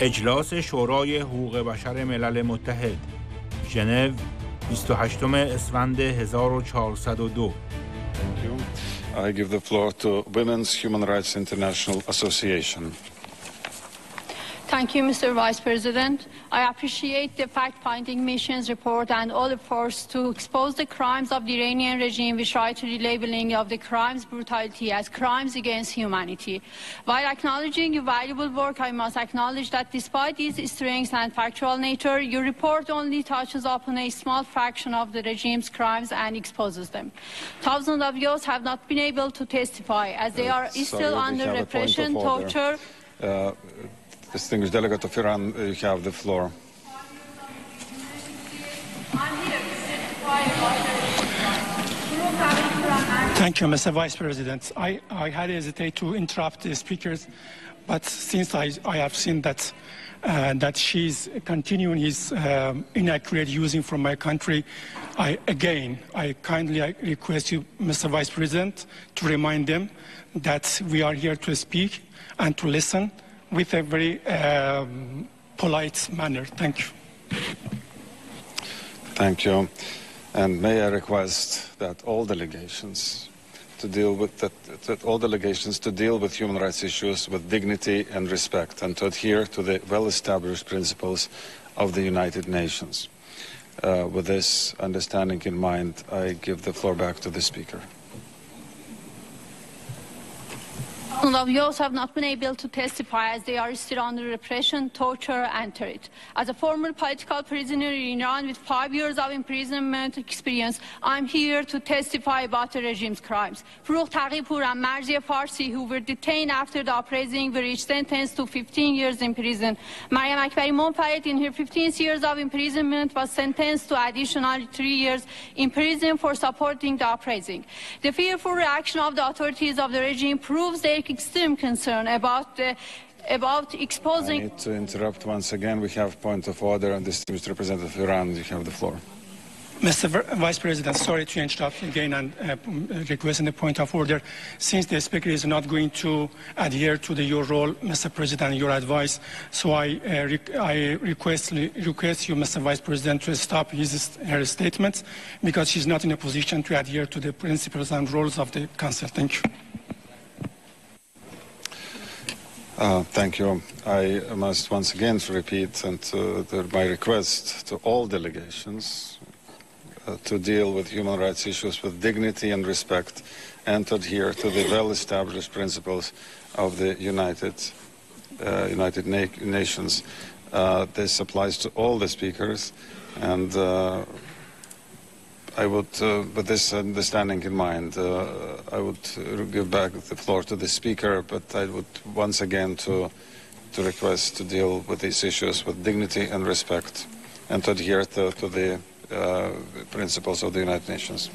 اجلاس شورای حقوق بشر ملل متحد ژنو 28 اسفند 1402 I give the floor to Women's Human Rights International Association. Thank you, Mr. Vice President. I appreciate the fact-finding mission's report and all efforts to expose the crimes of the Iranian regime which try to relabeling of the crimes brutality as crimes against humanity. While acknowledging your valuable work, I must acknowledge that despite these strengths and factual nature, your report only touches upon a small fraction of the regime's crimes and exposes them. Thousands of youths have not been able to testify as they are Sorry, still under have a point of repression, torture, Uh, distinguished delegate of Iran, you have the floor. Thank you, Mr. Vice President. I, I had hesitate to interrupt the speakers, but since I, I have seen that uh, that she's continuing his um, inaccurate using from my country, I again I kindly request you, Mr. Vice President, to remind them that we are here to speak and to listen with a very um, polite manner. Thank you. Thank you. And may I request that all delegations to deal with that, that all delegations to deal with human rights issues with dignity and respect and to adhere to the well-established principles of the United Nations. Uh, with this understanding in mind, I give the floor back to the speaker. Of youths have not been able to testify as they are still under repression, torture, and threat. As a former political prisoner in Iran with five years of imprisonment experience, I'm here to testify about the regime's crimes. Forough Taqipur and Marzi Farsi, who were detained after the uprising, were each sentenced to 15 years in prison. Mariam Akbari Monfared, in her 15 years of imprisonment, was sentenced to additional three years in prison for supporting the uprising. The fearful reaction of the authorities of the regime proves their extreme concern about the about I exposing need to interrupt once again. We have point of order, and distinguished representative Iran, you have the floor. Mr. Vice President, sorry to interrupt again and uh, requesting a point of order. Since the Speaker is not going to adhere to the, your role, Mr. President, your advice, so I, uh, re- I request, request you, Mr. Vice President, to stop his, her statements because she's not in a position to adhere to the principles and rules of the Council. Thank you. Uh, thank you. I must once again repeat and uh, my request to all delegations uh, to deal with human rights issues with dignity and respect and to adhere to the well-established principles of the United, uh, United Na- Nations. Uh, this applies to all the speakers and uh, I would, uh, with this understanding in mind, uh, I would give back the floor to the speaker, but I would once again to, to request to deal with these issues with dignity and respect and to adhere to, to the uh, principles of the United Nations.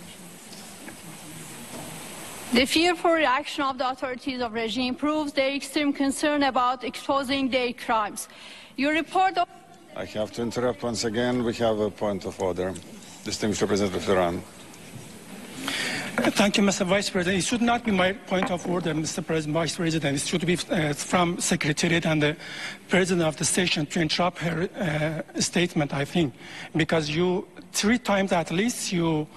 The fearful reaction of the authorities of regime proves their extreme concern about exposing their crimes. Your report I have to interrupt once again. We have a point of order. Distinguished Representative Iran. Thank you, Mr. Vice President. It should not be my point of order, Mr. President, Vice President. It should be uh, from Secretariat and the President of the station to interrupt her uh, statement, I think, because you, three times at least, you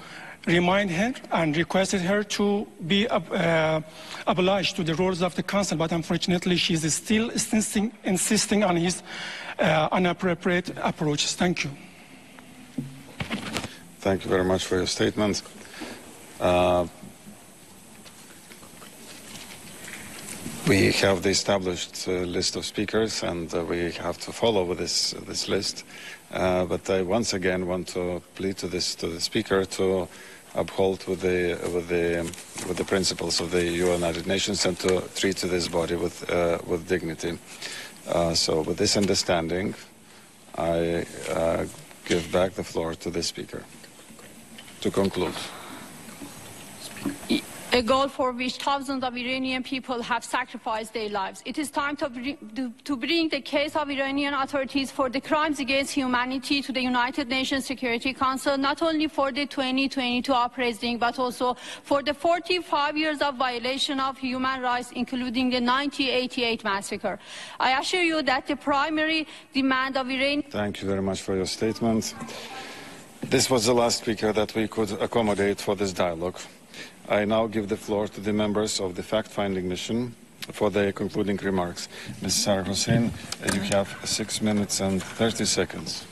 remind her and requested her to be uh, obliged to the rules of the Council, but unfortunately she is still insisting, insisting on his uh, inappropriate approaches. Thank you. Thank you very much for your statement. Uh, we have the established uh, list of speakers, and uh, we have to follow this this list. Uh, but I once again want to plead to this to the speaker to uphold with the with the with the principles of the United Nations and to treat this body with uh, with dignity. Uh, so, with this understanding, I uh, give back the floor to the speaker to conclude. a goal for which thousands of Iranian people have sacrificed their lives. It is time to bring, to, to bring the case of Iranian authorities for the crimes against humanity to the United Nations Security Council, not only for the 2022 uprising, but also for the 45 years of violation of human rights, including the 1988 massacre. I assure you that the primary demand of Iran. Thank you very much for your statement. This was the last speaker that we could accommodate for this dialogue. I now give the floor to the members of the fact-finding mission for their concluding remarks. Ms. Sara Hossain, you have six minutes and 30 seconds.